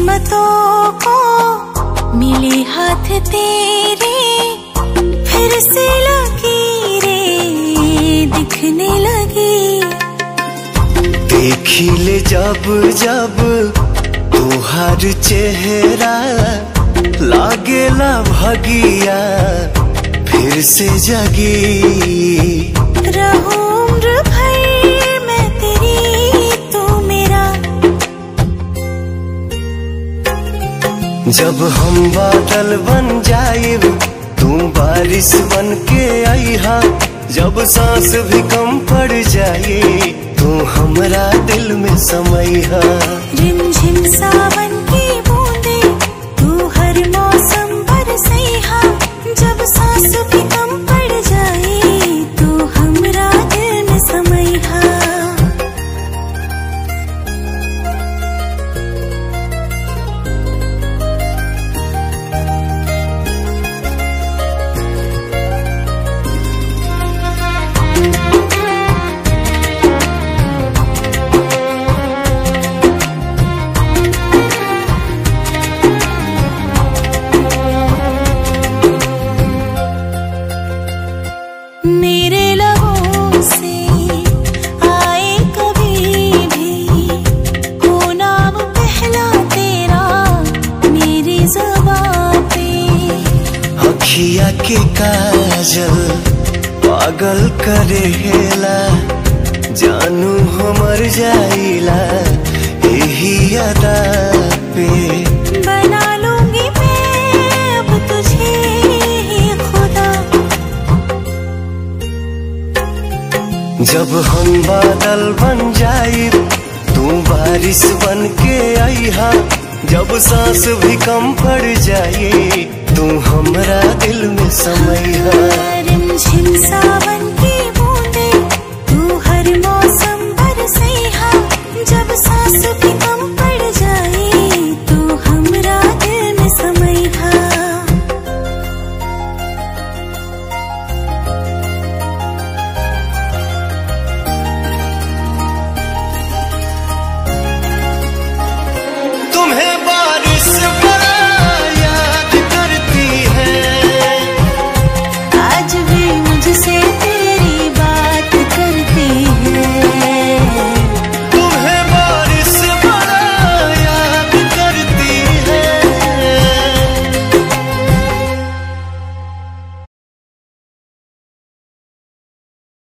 किस्मतों को मिले हाथ तेरे फिर से लकीरें दिखने लगी। देखी ले जब जब तुहार चेहरा लागेला भगिया फिर से जगी। रहूँ जब हम बादल बन जाए, तू बारिश बन के आई, हा। जब सांस भी कम पड़ जाए, तू हमरा दिल में रिमझिम सावन अखिया के काजल पागल करेला जानू हमर जाइला यही अदा पे। बना लूँगी मैं अब तुझे खुदा। जब हम बादल बन जाए तू बारिश बन के आई हा जब सांस भी कम पड़ जाए तू हमरा दिल में समय है।